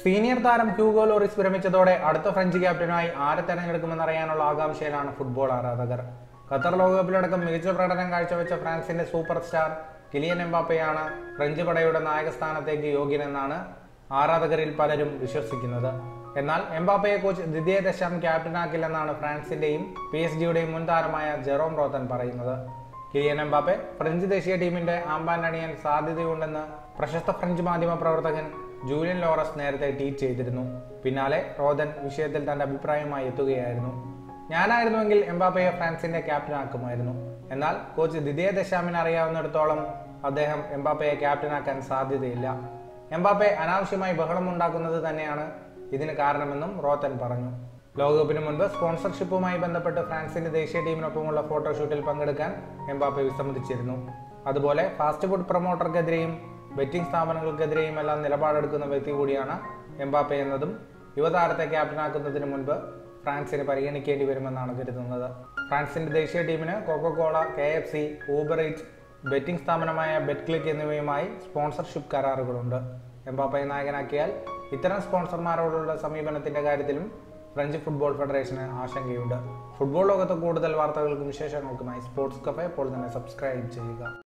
Senior താരം Hugo ലോറിസ് വിരമിച്ചതോടെ അടുത്ത French ക്യാപ്റ്റനായി ആരെ തെരഞ്ഞെടുക്കുമെന്നറിയാനുള്ള ആകാംക്ഷയിലാണ് ഫുട്ബോൾ ആരാധകർ. ഖത്തർ ലോകകപ്പിലടക്കം മികച്ച പ്രകടനം കാഴ്ചവെച്ച ഫ്രാൻസിന്റെ സൂപ്പർ സ്റ്റാർ കിലിയൻ എംബാപ്പയാണ് ഫ്രഞ്ച് പടയുടെ നായകസ്ഥാനത്തേക്ക് യോഗ്യനെന്നാണ് ആരാധകരിൽ പലരും വിശ്വസിക്കുന്നത്. എന്നാൽ എംബാപ്പയെ കോച്ച് ദ്വിതീയ ദശാം ക്യാപ്റ്റനാക്കില്ലെന്നാണ് ഫ്രാൻസിന്റെയും പി എസ് ജിയുടെയും മുൻ താരമായ ജെറോം റോത്തൻ പറയുന്നത്. കിലിയൻ എംബാപ്പെ ഫ്രഞ്ച് ദേശീയ ടീമിന്റെ ആമ്പാൻ അണിയാൻ സാധ്യതയുണ്ടെന്ന് പ്രശസ്ത ഫ്രഞ്ച് മാധ്യമ പ്രവർത്തകൻ ജൂലിയൻ ലോറസ് നേരത്തെ ട്വീറ്റ് ചെയ്തിരുന്നു. പിന്നാലെ റോദൻ വിഷയത്തിൽ തന്റെ അഭിപ്രായവുമായി എത്തുകയായിരുന്നു. ഞാനായിരുന്നുവെങ്കിൽ എംബാപ്പയെ ഫ്രാൻസിന്റെ ക്യാപ്റ്റൻ ആക്കുമായിരുന്നു എന്നാൽ കോച്ച് ദിദിയ ദശാമിന് അറിയാവുന്നിടത്തോളം അദ്ദേഹം എംബാപ്പയെ ക്യാപ്റ്റനാക്കാൻ സാധ്യതയില്ല. എംബാപ്പെ അനാവശ്യമായി ബഹളമുണ്ടാക്കുന്നത് തന്നെയാണ് ഇതിന് കാരണമെന്നും റോത്തൻ പറഞ്ഞു. ലോകകപ്പിന് മുൻപ് സ്പോൺസർഷിപ്പുമായി ബന്ധപ്പെട്ട് ഫ്രാൻസിന്റെ ദേശീയ ടീമിനൊപ്പമുള്ള ഫോട്ടോഷൂട്ടിൽ പങ്കെടുക്കാൻ എംബാപ്പെ വിസമ്മതിച്ചിരുന്നു. അതുപോലെ ഫാസ്റ്റ് ഫുഡ് പ്രൊമോട്ടർക്കെതിരെയും ബെറ്റിംഗ് സ്ഥാപനങ്ങൾക്കെതിരെയും എല്ലാം നിലപാടെടുക്കുന്ന വ്യക്തി കൂടിയാണ് എംബാപ്പെ എന്നതും യുവതാരത്തെ ക്യാപ്റ്റനാക്കുന്നതിന് മുൻപ് ഫ്രാൻസിന് പരിഗണിക്കേണ്ടി വരുമെന്നാണ് കരുതുന്നത്. ഫ്രാൻസിന്റെ ദേശീയ ടീമിന് Coca Cola K F C Uber Eat betting സ്ഥാപനമായ ബെറ്റ് ക്ലിക്ക് എന്നിവയുമായി സ്പോൺസർഷിപ്പ് കരാറുകളുണ്ട്. എംബാപ്പയെ നായകനാക്കിയാൽ ഇത്തരം സ്പോൺസർമാരോടുള്ള സമീപനത്തിന്റെ കാര്യത്തിലും ഫ്രഞ്ച് ഫുട്ബോൾ ഫെഡറേഷന് ആശങ്കയുണ്ട്. ഫുട്ബോൾ ലോകത്ത് കൂടുതൽ വാർത്തകൾക്കും വിശേഷങ്ങൾക്കുമായി സ്പോർട്സ് കഫേ ഇപ്പോൾ തന്നെ സബ്സ്ക്രൈബ് ചെയ്യുക.